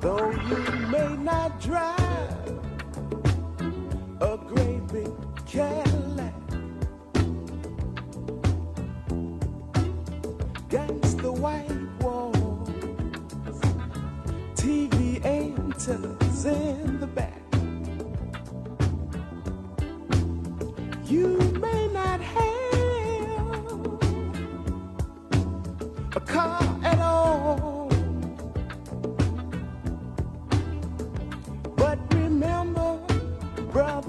Though you may not drive a great big Cadillac, against the white walls, TV antennas in the back. You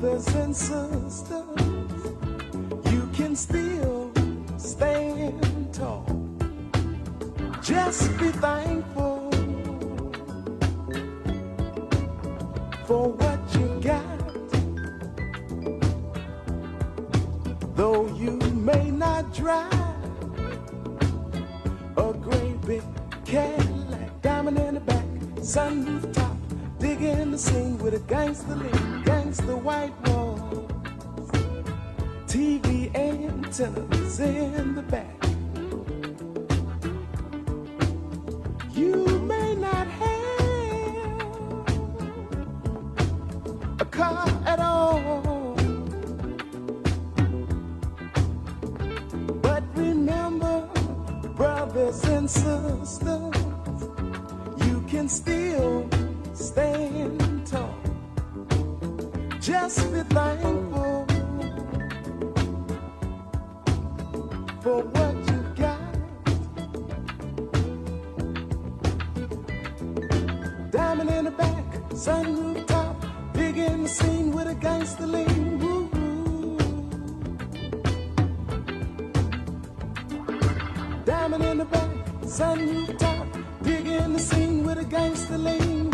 brothers and sisters, you can still stand tall. Just be thankful for what you got. Though you may not drive a great big Cadillac, diamond in the back, sunroof top, digging the scene with a gangster lean, gangster white walls, TV antennas in the back. You may not have a car at all. But remember, brothers and sisters, you can still stand tall. Just be thankful for what you got. Diamond in the back, sunroof top, big the scene with a gangster lean. Diamond in the back, sunroof top, big the scene with a gangster lean.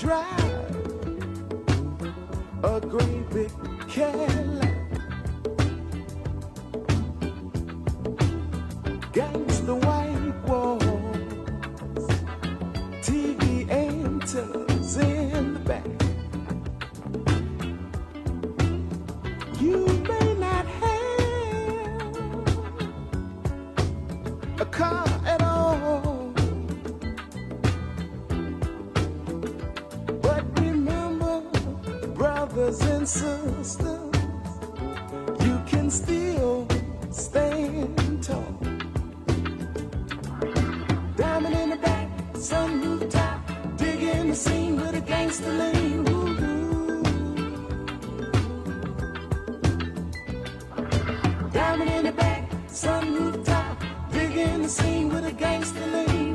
Drive a great big Cadillac. Gangsta white walls, TV antennas in the back. You may not have a car brothers and sisters, you can still stand tall. Diamond in the back, sunroof top, digging the scene with a gangster lean. Diamond in the back, sunroof top, digging the scene with a gangster lean.